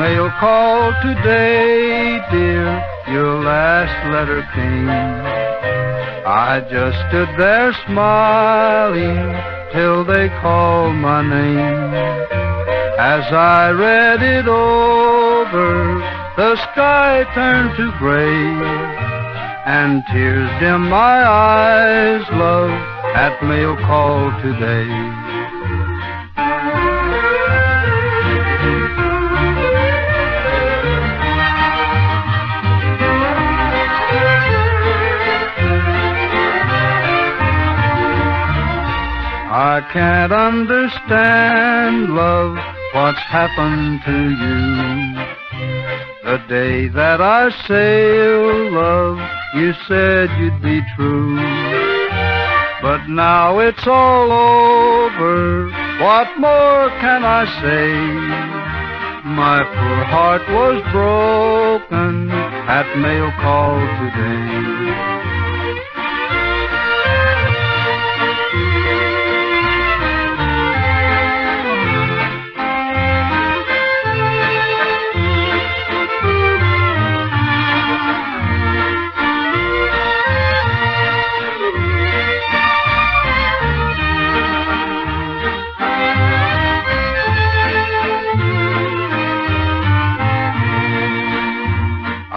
mail call today, dear, your last letter came. I just stood there smiling till they called my name. As I read it over, the sky turned to gray, and tears dim my eyes, love, at mail call today. I can't understand, love, what's happened to you. The day that I sailed, love, you said you'd be true. But now it's all over, what more can I say? My poor heart was broken at mail call today.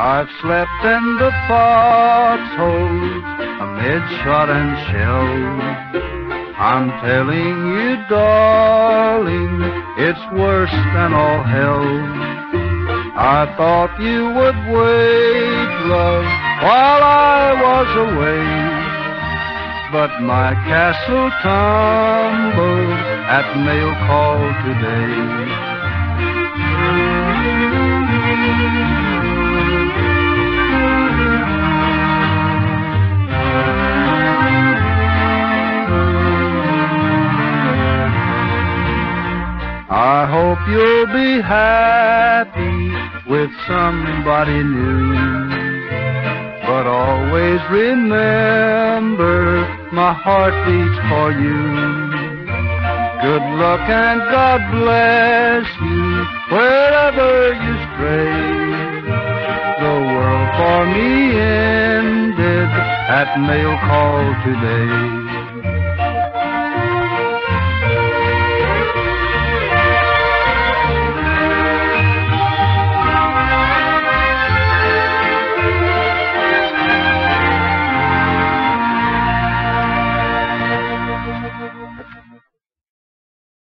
I've slept in the foxhole amid shot and shell. I'm telling you, darling, it's worse than all hell. I thought you would wait, love, while I was away. But my castle tumbled at mail call today. You'll be happy with somebody new. But always remember my heart beats for you. Good luck and God bless you wherever you stray. The world for me ended at mail call today.